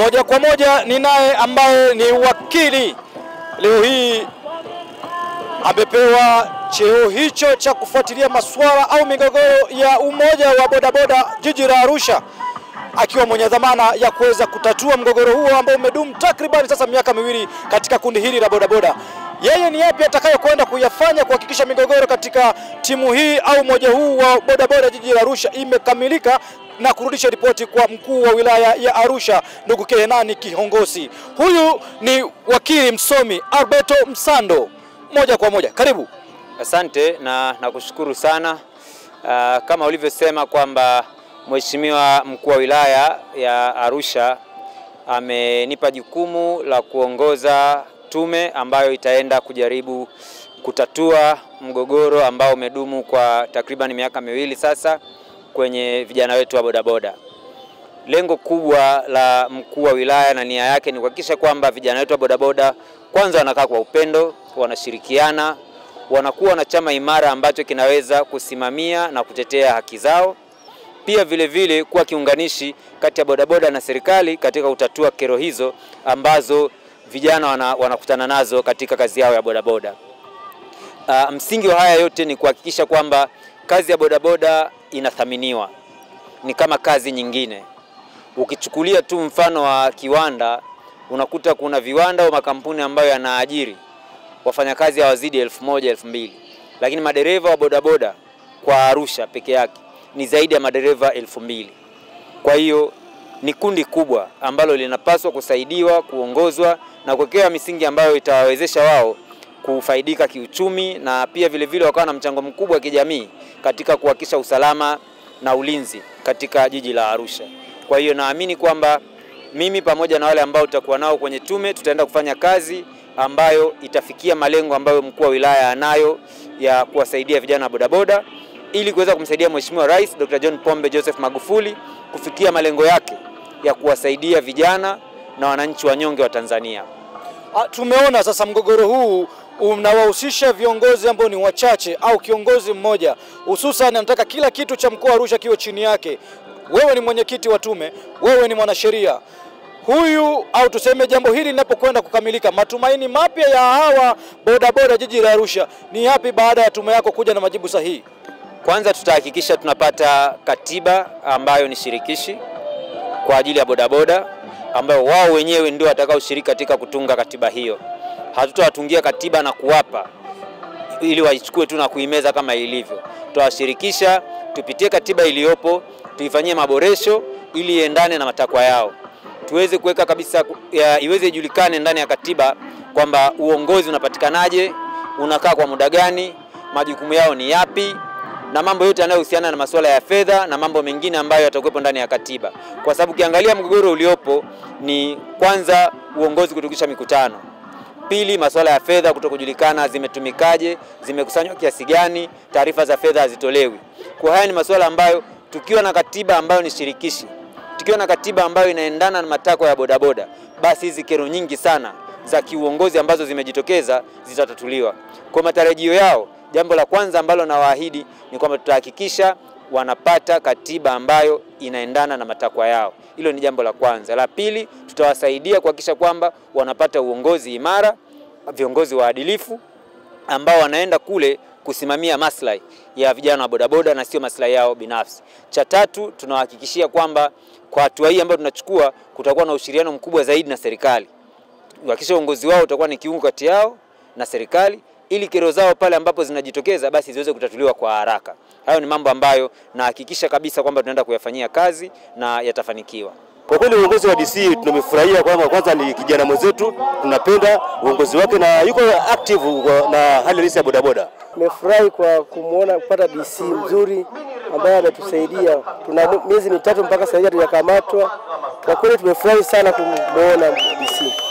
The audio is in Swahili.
Moja kwa moja ni naye ambaye ni wakili leo hii amepewa cheo hicho cha kufuatilia masuala au migogoro ya umoja wa bodaboda jiji la Arusha, akiwa mwenye dhamana ya kuweza kutatua mgogoro huo ambao umedumu takriban sasa miaka miwili katika kundi hili la bodaboda. Yeye ni yapi atakayokwenda kuyafanya kuhakikisha migogoro katika timu hii au moja huu wa bodaboda jiji la Arusha imekamilika na kurudisha ripoti kwa mkuu wa wilaya ya Arusha ndugu Kehenani Kihongosi. Huyu ni wakili msomi Alberto Msando. Moja kwa moja, karibu. Asante na nakushukuru sana. Uh, kama ulivyosema kwamba Mheshimiwa mkuu wa wilaya ya Arusha amenipa jukumu la kuongoza tume ambayo itaenda kujaribu kutatua mgogoro ambao umedumu kwa takriban miaka miwili sasa kwenye vijana wetu wa bodaboda. Lengo kubwa la mkuu wa wilaya na nia yake ni kuhakikisha kwamba vijana wetu wa bodaboda kwanza wanakaa kwa upendo, wanashirikiana, wanakuwa na chama imara ambacho kinaweza kusimamia na kutetea haki zao, pia vile vile kuwa kiunganishi kati ya bodaboda na serikali katika kutatua kero hizo ambazo vijana wana, wanakutana nazo katika kazi yao ya bodaboda. Uh, msingi wa haya yote ni kuhakikisha kwamba kazi ya bodaboda inathaminiwa, ni kama kazi nyingine. Ukichukulia tu mfano wa kiwanda, unakuta kuna viwanda au makampuni ambayo yanaajiri wafanyakazi hawazidi elfu moja elfu mbili lakini madereva wa bodaboda kwa Arusha peke yake ni zaidi ya madereva elfu mbili Kwa hiyo ni kundi kubwa ambalo linapaswa kusaidiwa, kuongozwa na kuwekewa misingi ambayo itawawezesha wao kufaidika kiuchumi na pia vile vile wakawa na mchango mkubwa wa kijamii katika kuhakikisha usalama na ulinzi katika jiji la Arusha. Kwa hiyo naamini kwamba mimi pamoja na wale ambao tutakuwa nao kwenye tume tutaenda kufanya kazi ambayo itafikia malengo ambayo mkuu wa wilaya anayo ya kuwasaidia vijana bodaboda ili kuweza kumsaidia Mheshimiwa Rais Dr. John Pombe Joseph Magufuli kufikia malengo yake ya kuwasaidia vijana na wananchi wanyonge wa Tanzania. Ah, Tumeona sasa mgogoro huu unawahusisha viongozi ambao ni wachache au kiongozi mmoja, hususan anataka kila kitu cha mkoa wa Arusha kiwe chini yake. Wewe ni mwenyekiti wa tume, wewe ni mwanasheria huyu, au tuseme jambo hili linapokwenda kukamilika, matumaini mapya ya hawa bodaboda jiji la Arusha ni yapi baada ya tume yako kuja na majibu sahihi? Kwanza tutahakikisha tunapata katiba ambayo ni shirikishi kwa ajili ya bodaboda, ambayo wao wenyewe ndio watakaoshiriki katika kutunga katiba hiyo. Hatutawatungia katiba na kuwapa ili waichukue tu na kuimeza kama ilivyo. Tutawashirikisha, tupitie katiba iliyopo, tuifanyie maboresho ili iendane na matakwa yao, tuweze kuweka kabisa ya, iweze ijulikane ndani ya katiba kwamba uongozi unapatikanaje, unakaa kwa muda gani, majukumu yao ni yapi, na mambo yote yanayohusiana na masuala ya fedha na mambo mengine ambayo yatakuwepo ndani ya katiba, kwa sababu ukiangalia mgogoro uliopo ni kwanza uongozi kutukisha mikutano, pili masuala ya fedha kutokujulikana zimetumikaje, zimekusanywa kiasi gani, taarifa za fedha hazitolewi. Kwa haya ni masuala ambayo tukiwa na katiba ambayo ni shirikishi, tukiwa na katiba ambayo inaendana na matakwa ya bodaboda, basi hizi kero nyingi sana za kiuongozi ambazo zimejitokeza zitatatuliwa. Kwa matarajio yao, jambo la kwanza ambalo nawaahidi ni kwamba tutahakikisha wanapata katiba ambayo inaendana na matakwa yao. Hilo ni jambo la kwanza. La pili, tutawasaidia kuhakikisha kwamba wanapata uongozi imara, viongozi waadilifu ambao wanaenda kule kusimamia maslahi ya vijana wa bodaboda na sio maslahi yao binafsi. Cha tatu, tunawahakikishia kwamba kwa hatua hii ambayo tunachukua kutakuwa na ushirikiano mkubwa zaidi na serikali. Kuhakikisha uongozi wao utakuwa ni kiungo kati yao na serikali ili kero zao pale ambapo zinajitokeza basi ziweze kutatuliwa kwa haraka. Hayo ni mambo ambayo nahakikisha kabisa kwamba tunaenda kuyafanyia kazi na yatafanikiwa. Kwa kweli uongozi wa DC tumefurahia kwamba kwanza ni kijana mwenzetu, tunapenda uongozi wake na yuko active na hali halisi ya bodaboda. Nimefurahi kwa kumwona kupata DC mzuri ambaye ametusaidia. Tuna miezi mitatu mpaka sasa hivi hatujakamatwa. Kwa kweli tumefurahi sana kumwona DC.